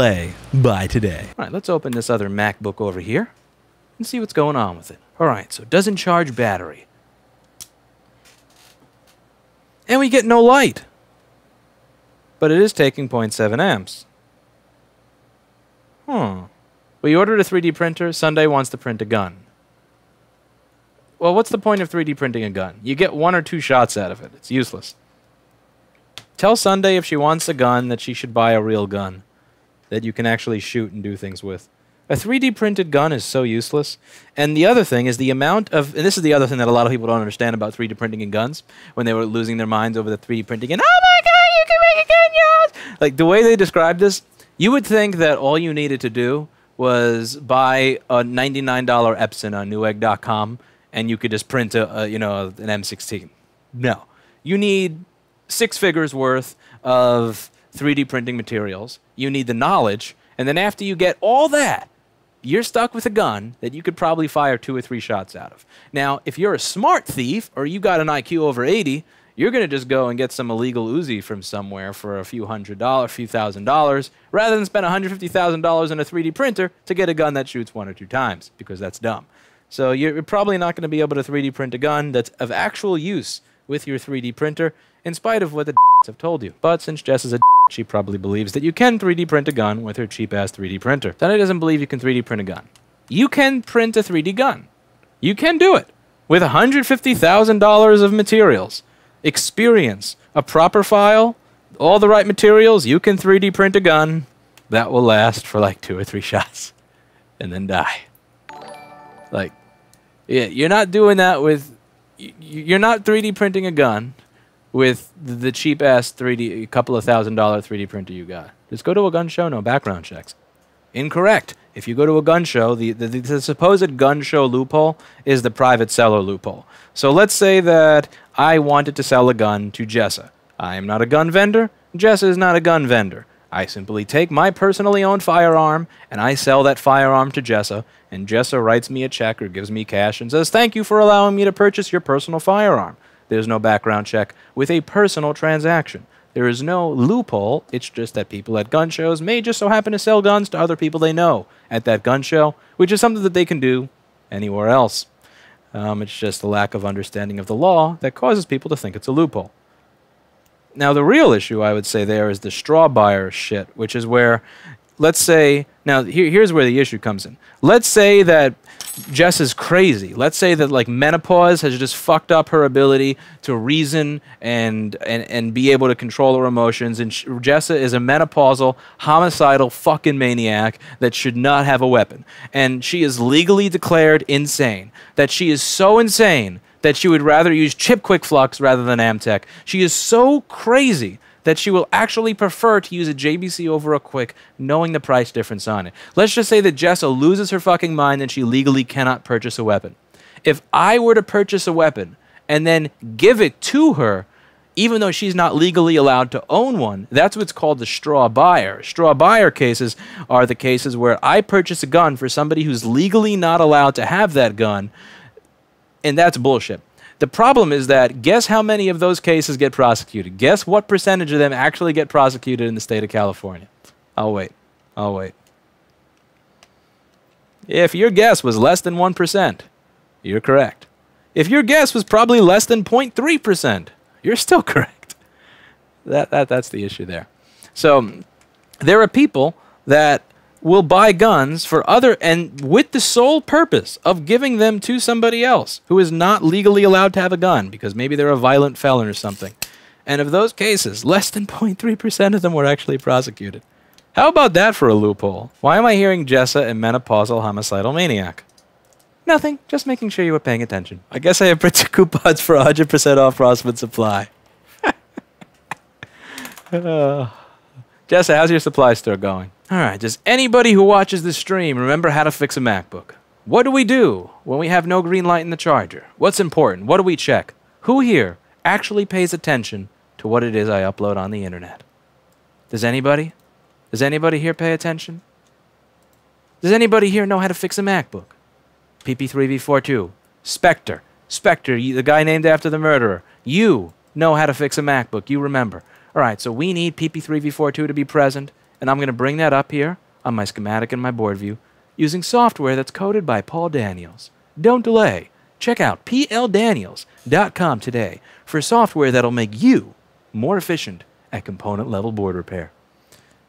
play. Buy today. All right, let's open this other MacBook over here and see what's going on with it. All right, so it doesn't charge battery. And we get no light. But it is taking 0.7 amps. Hmm. We ordered a 3D printer. Sunday wants to print a gun. Well, what's the point of 3D printing a gun? You get one or two shots out of it. It's useless. Tell Sunday if she wants a gun that she should buy a real gun that you can actually shoot and do things with. A 3D printed gun is so useless. And the other thing is the amount of, and this is the other thing that a lot of people don't understand about 3D printing and guns when they were losing their minds over the 3D printing and, oh my god, you can make a gun, yes! Like the way they described this, you would think that all you needed to do was buy a $99 Epson on Newegg.com and you could just print a, a you know an M16. No, you need six figures worth of 3D printing materials. You need the knowledge, and then after you get all that, you're stuck with a gun that you could probably fire two or three shots out of. Now, if you're a smart thief or you got an IQ over 80, you're going to just go and get some illegal Uzi from somewhere for a few hundred dollars, a few thousand dollars, rather than spend $150,000 in a 3D printer to get a gun that shoots one or two times, because that's dumb. So you're probably not going to be able to 3D print a gun that's of actual use with your 3D printer, in spite of what the have told you. But since Jess is a she probably believes that you can 3D print a gun with her cheap-ass 3D printer. Then doesn't believe you can 3D print a gun. You can print a 3D gun. You can do it with $150,000 of materials, experience, a proper file, all the right materials. You can 3D print a gun that will last for like two or three shots and then die. Like, yeah, you're not doing that with. You're not 3D printing a gun with the cheap ass 3D, a couple of thousand dollar 3D printer you got. Just go to a gun show, no background checks. Incorrect. If you go to a gun show, the, the, the, supposed gun show loophole is the private seller loophole. So let's say that I wanted to sell a gun to Jessa. I am not a gun vendor. Jessa is not a gun vendor. I simply take my personally owned firearm and I sell that firearm to Jessa, and Jessa writes me a check or gives me cash and says, Thank you for allowing me to purchase your personal firearm. There's no background check with a personal transaction. There is no loophole. It's just that people at gun shows may just so happen to sell guns to other people they know at that gun show, which is something that they can do anywhere else. Um, it's just a lack of understanding of the law that causes people to think it's a loophole. Now, the real issue I would say there is the straw buyer shit, which is where, let's say, now here, here's where the issue comes in. Let's say that Jess is crazy. Let's say that like menopause has just fucked up her ability to reason and and, and be able to control her emotions. And Jessa is a menopausal, homicidal fucking maniac that should not have a weapon. And she is legally declared insane. That she is so insane that she would rather use Chip Quik Flux rather than Amtech. She is so crazy that she will actually prefer to use a JBC over a Quick, knowing the price difference on it. Let's just say that Jessa loses her fucking mind and she legally cannot purchase a weapon. If I were to purchase a weapon and then give it to her, even though she's not legally allowed to own one, that's what's called the straw buyer. Straw buyer cases are the cases where I purchase a gun for somebody who's legally not allowed to have that gun, and that's bullshit. The problem is that guess how many of those cases get prosecuted? Guess what percentage of them actually get prosecuted in the state of California? I'll wait. I'll wait. If your guess was less than 1%, you're correct. If your guess was probably less than 0.3%, you're still correct. That, that, that's the issue there. So there are people that will buy guns for other and with the sole purpose of giving them to somebody else who is not legally allowed to have a gun because maybe they're a violent felon or something. And of those cases, less than 0.3% of them were actually prosecuted. How about that for a loophole? Why am I hearing Jessa a menopausal homicidal maniac? Nothing, just making sure you were paying attention. I guess I have printed coupons for 100% off Rossmann Supply. uh, Jessa, how's your supply store going? All right, does anybody who watches this stream remember how to fix a MacBook? What do we do when we have no green light in the charger? What's important? What do we check? Who here actually pays attention to what it is I upload on the internet? Does anybody? Does anybody here pay attention? Does anybody here know how to fix a MacBook? PP3V42, Spectre, Spectre, the guy named after the murderer. You know how to fix a MacBook. You remember. All right, so we need PP3V42 to be present And I'm going to bring that up here on my schematic and my board view using software that's coded by Paul Daniels. Don't delay. Check out pldaniels.com today for software that'll make you more efficient at component level board repair.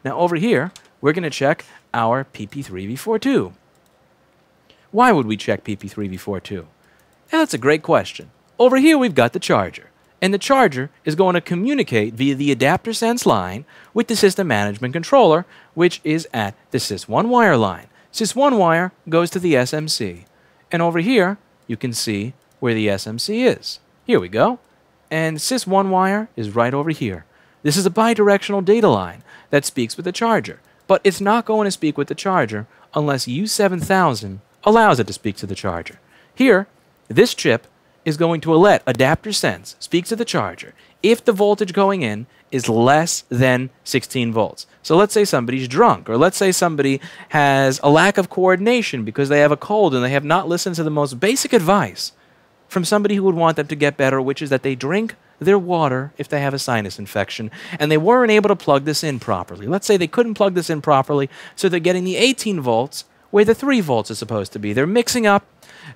Now over here, we're going to check our PP3V42. Why would we check PP3V42? That's a great question. Over here, we've got the charger. And the charger is going to communicate via the adapter sense line with the system management controller, which is at the sys1 wire line. sys1 wire goes to the SMC. And over here, you can see where the SMC is. Here we go. And sys1 wire is right over here. This is a bidirectional data line that speaks with the charger. But it's not going to speak with the charger unless U7000 allows it to speak to the charger. Here, this chip is going to let adapter sense speak to the charger if the voltage going in is less than 16 volts. So let's say somebody's drunk, or let's say somebody has a lack of coordination because they have a cold and they have not listened to the most basic advice from somebody who would want them to get better, which is that they drink their water if they have a sinus infection, and they weren't able to plug this in properly. Let's say they couldn't plug this in properly, so they're getting the 18 volts where the 3 volts is supposed to be. They're mixing up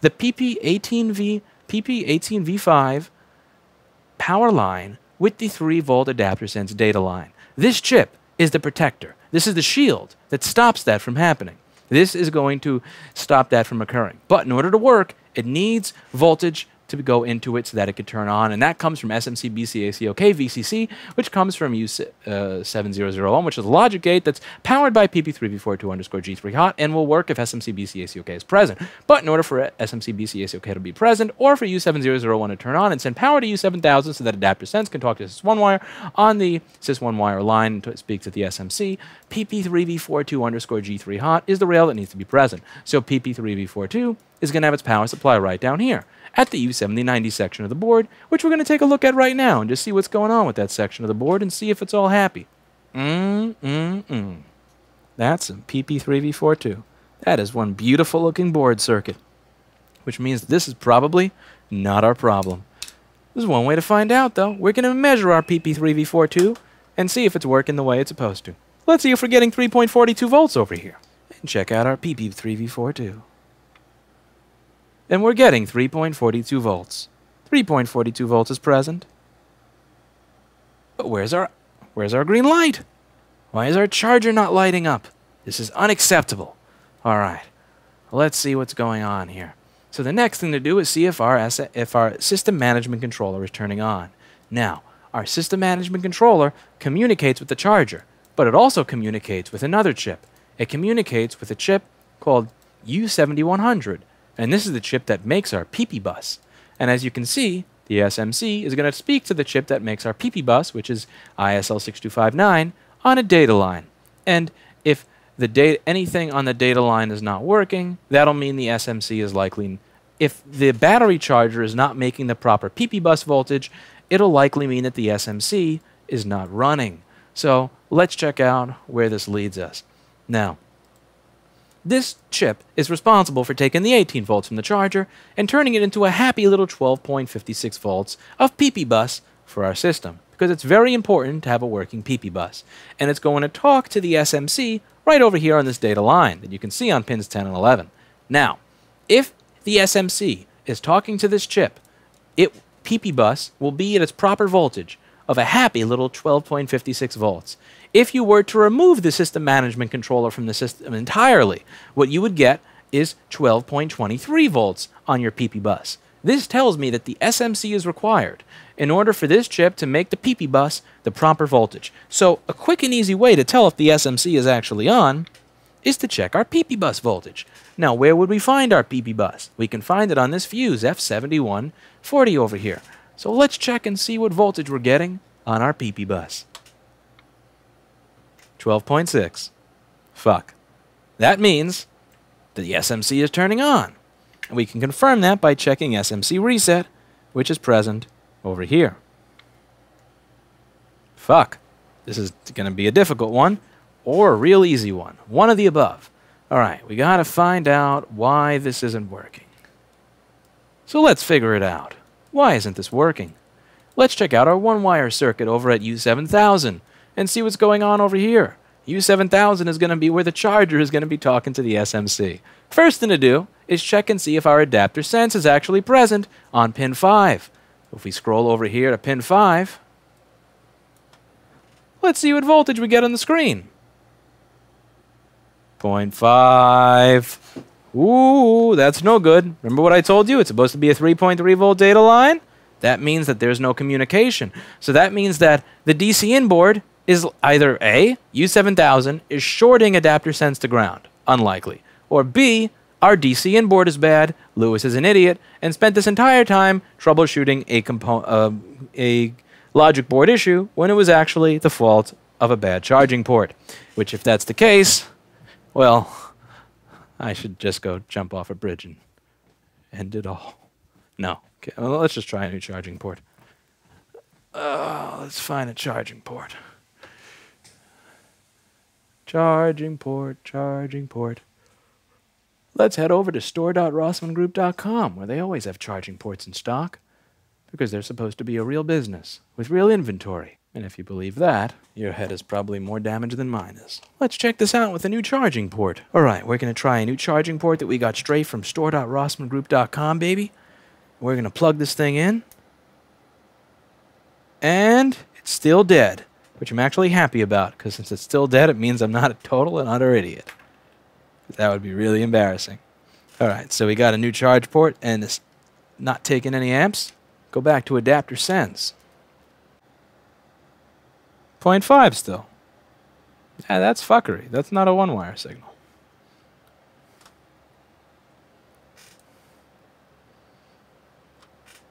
the PP18V PP18V5 power line with the 3 volt adapter sense data line. This chip is the protector. This is the shield that stops that from happening. This is going to stop that from occurring. But in order to work, it needs voltage to go into it so that it could turn on. And that comes from SMC BCACOK VCC, which comes from U7001, uh, which is a logic gate that's powered by PP3V42 underscore G3 hot and will work if SMC BCACOK is present. But in order for SMC BCACOK to be present, or for U7001 to turn on and send power to U7000 so that adapter sense can talk to sys1 wire on the sys1 wire line to speak to the SMC, PP3V42 underscore G3 hot is the rail that needs to be present. So PP3V42 is going to have its power supply right down here at the U7090 section of the board, which we're going to take a look at right now and just see what's going on with that section of the board and see if it's all happy. Mm, mm, mm. That's some PP3V42. That is one beautiful looking board circuit, which means this is probably not our problem. There's one way to find out, though. We're going to measure our PP3V42 and see if it's working the way it's supposed to. Let's see if we're getting 3.42 volts over here. And check out our PP3V42 and we're getting 3.42 volts. 3.42 volts is present. But where's our where's our green light? Why is our charger not lighting up? This is unacceptable. All right. Let's see what's going on here. So the next thing to do is see if our if our system management controller is turning on. Now, our system management controller communicates with the charger, but it also communicates with another chip. It communicates with a chip called U7100 and this is the chip that makes our PP bus. And as you can see, the SMC is going to speak to the chip that makes our PP bus, which is ISL6259, on a data line. And if the data, anything on the data line is not working, that'll mean the SMC is likely. If the battery charger is not making the proper PP bus voltage, it'll likely mean that the SMC is not running. So let's check out where this leads us. Now, this chip is responsible for taking the 18 volts from the charger and turning it into a happy little 12.56 volts of PP bus for our system because it's very important to have a working PP bus. And it's going to talk to the SMC right over here on this data line that you can see on pins 10 and 11. Now, if the SMC is talking to this chip, it PP bus will be at its proper voltage of a happy little 12.56 volts. If you were to remove the system management controller from the system entirely, what you would get is 12.23 volts on your PP bus. This tells me that the SMC is required in order for this chip to make the PP bus the proper voltage. So a quick and easy way to tell if the SMC is actually on is to check our PP bus voltage. Now, where would we find our PP bus? We can find it on this fuse F7140 over here. So let's check and see what voltage we're getting on our PP bus. 12.6. Fuck. That means that the SMC is turning on. And we can confirm that by checking SMC reset, which is present over here. Fuck. This is going to be a difficult one or a real easy one. One of the above. All right, we got to find out why this isn't working. So let's figure it out. Why isn't this working? Let's check out our one-wire circuit over at U7000 and see what's going on over here. U7000 is going to be where the charger is going to be talking to the SMC. First thing to do is check and see if our adapter sense is actually present on pin 5. If we scroll over here to pin 5, let's see what voltage we get on the screen. 0.5. Ooh, that's no good. Remember what I told you? It's supposed to be a 3.3 volt data line? That means that there's no communication. So that means that the DC in board is either A, U7000 is shorting adapter sense to ground. Unlikely. Or B, our DC in board is bad, Louis is an idiot, and spent this entire time troubleshooting a, uh, a logic board issue when it was actually the fault of a bad charging port. Which, if that's the case, well, I should just go jump off a bridge and end it all. No. Okay, well, let's just try a new charging port. Uh, let's find a charging port. Charging port, charging port. Let's head over to store.rossmanngroup.com where they always have charging ports in stock because they're supposed to be a real business with real inventory. And if you believe that, your head is probably more damaged than mine is. Let's check this out with a new charging port. All right, we're going to try a new charging port that we got straight from store.rossmanngroup.com, baby. We're going to plug this thing in. And it's still dead, which I'm actually happy about because since it's still dead, it means I'm not a total and utter idiot. That would be really embarrassing. All right, so we got a new charge port and it's not taking any amps. Go back to adapter sense. 0.5 still. Yeah, that's fuckery. That's not a one-wire signal.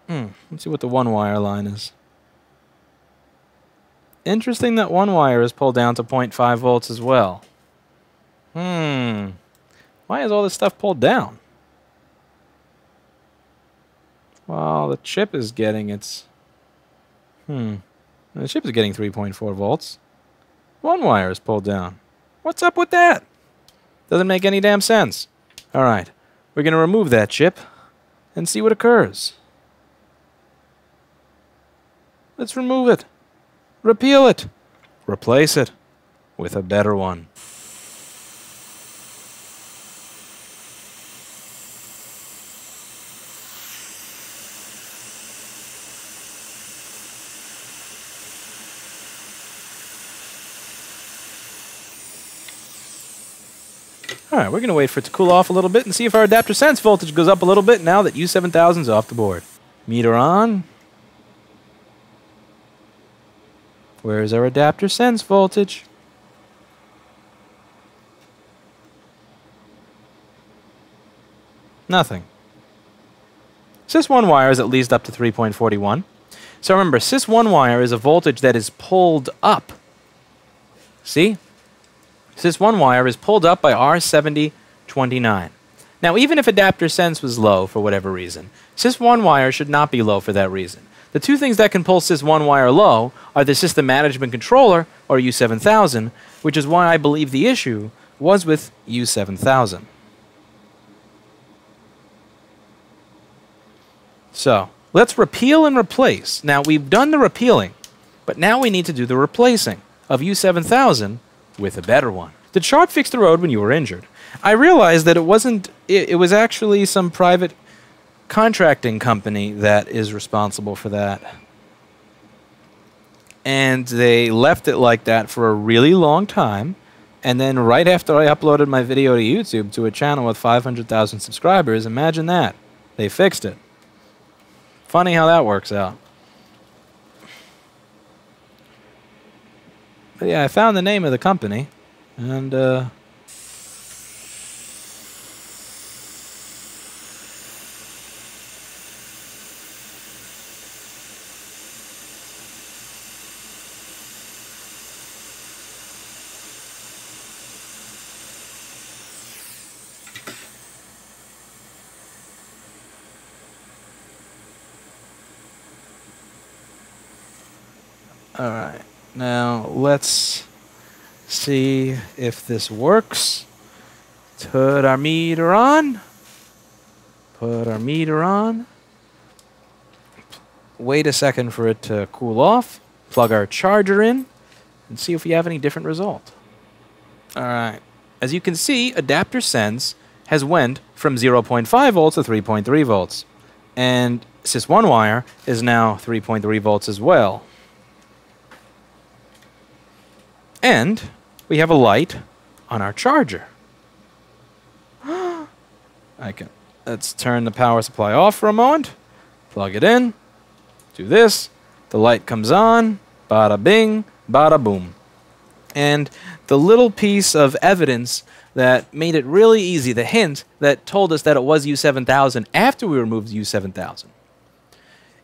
Hmm, let's see what the one-wire line is. Interesting that one wire is pulled down to 0.5 volts as well. Hmm. Why is all this stuff pulled down? Well, the chip is getting its... Hmm. Uh, the chip is getting 3.4 volts. One wire is pulled down. What's up with that? Doesn't make any damn sense. Alright, we're going to remove that chip and see what occurs. Let's remove it. Repeal it. Replace it with a better one. All right, we're going to wait for it to cool off a little bit and see if our adapter sense voltage goes up a little bit now that U7000 is off the board. Meter on. Where is our adapter sense voltage? Nothing. Sys1 wire is at least up to 3.41. So remember, Sys1 wire is a voltage that is pulled up. See? Sys one wire is pulled up by R7029. Now, even if adapter sense was low for whatever reason, Sys one wire should not be low for that reason. The two things that can pull Sys one wire low are the system management controller, or U7000, which is why I believe the issue was with U7000. So, let's repeal and replace. Now, we've done the repealing, but now we need to do the replacing of U7000 with a better one. Did Sharp fix the road when you were injured? I realized that it wasn't, it, it was actually some private contracting company that is responsible for that. And they left it like that for a really long time. And then right after I uploaded my video to YouTube to a channel with 500,000 subscribers, imagine that. They fixed it. Funny how that works out. But yeah, I found the name of the company, and uh, All right. Now let's see if this works. Put our meter on. Put our meter on. Wait a second for it to cool off. Plug our charger in and see if we have any different result. All right. As you can see, adapter sense has went from 0.5 volts to 3.3 volts. And sys one wire is now 3.3 volts as well. And we have a light on our charger. I can let's turn the power supply off for a moment. Plug it in. Do this. The light comes on. Bada bing, bada boom. And the little piece of evidence that made it really easy, the hint that told us that it was U7000 after we removed U7000,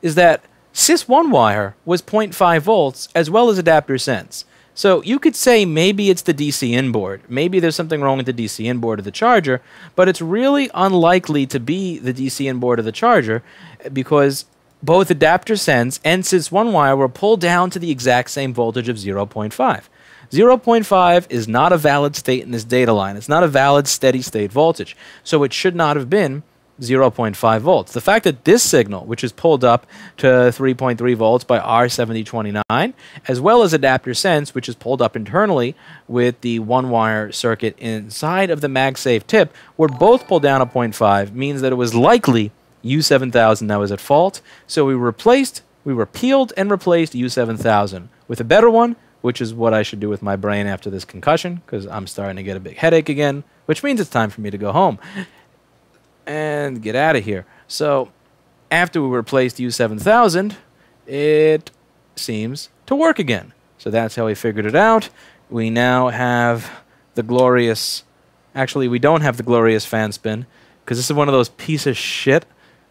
is that sys1 wire was 0.5 volts as well as adapter sense. So you could say maybe it's the DC inboard. Maybe there's something wrong with the DC inboard of the charger, but it's really unlikely to be the DC inboard of the charger eh, because both adapter sense and sys1 wire were pulled down to the exact same voltage of 0.5. 0.5 is not a valid state in this data line. It's not a valid steady state voltage. So it should not have been 0.5 volts. The fact that this signal, which is pulled up to 3.3 volts by R7029, as well as adapter sense, which is pulled up internally with the one wire circuit inside of the MagSafe tip, were both pulled down at 0.5, means that it was likely U7000 that was at fault. So we replaced, we repealed and replaced U7000 with a better one, which is what I should do with my brain after this concussion, because I'm starting to get a big headache again, which means it's time for me to go home and get out of here. So after we replaced U7000, it seems to work again. So that's how we figured it out. We now have the glorious. Actually, we don't have the glorious fan spin because this is one of those piece of shit.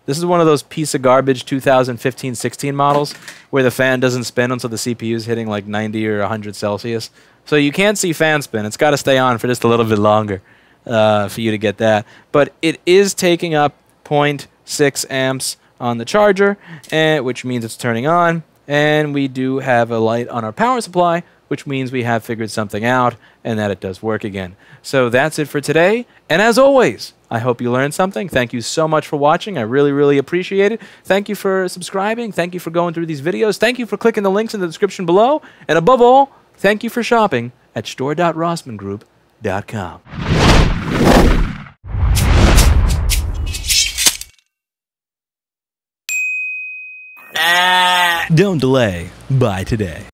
This is one of those piece of garbage 2015-16 models where the fan doesn't spin until the CPU is hitting like 90 or 100 Celsius. So you can't see fan spin. It's got to stay on for just a little bit longer uh, for you to get that. But it is taking up 0.6 amps on the charger, and, which means it's turning on. And we do have a light on our power supply, which means we have figured something out and that it does work again. So that's it for today. And as always, I hope you learned something. Thank you so much for watching. I really, really appreciate it. Thank you for subscribing. Thank you for going through these videos. Thank you for clicking the links in the description below. And above all, thank you for shopping at Don't delay. Buy today.